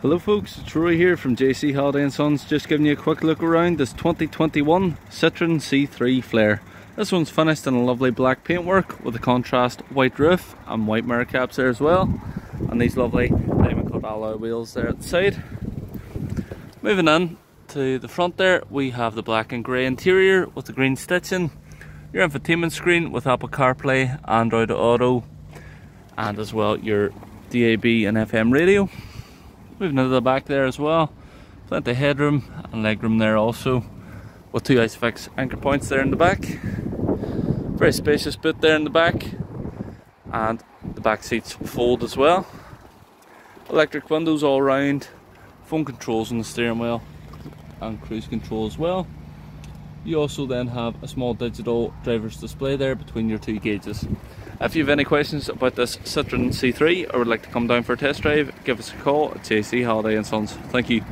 Hello folks, it's Roy here from JC Halliday & Sons just giving you a quick look around this 2021 Citroen C3 Flair. This one's finished in a lovely black paintwork with a contrast white roof and white mirror caps there as well and these lovely diamond cut alloy wheels there at the side. Moving in to the front there we have the black and grey interior with the green stitching, your infotainment screen with Apple CarPlay, Android Auto and as well your DAB and FM radio. Moving into the back there as well. Plenty of headroom and legroom there also. With two Isofix anchor points there in the back. Very spacious bit there in the back. And the back seats fold as well. Electric windows all round. Phone controls on the steering wheel. And cruise control as well. You also then have a small digital driver's display there between your two gauges. If you have any questions about this Citroen C3 or would like to come down for a test drive, give us a call at JC Halliday and Sons. Thank you.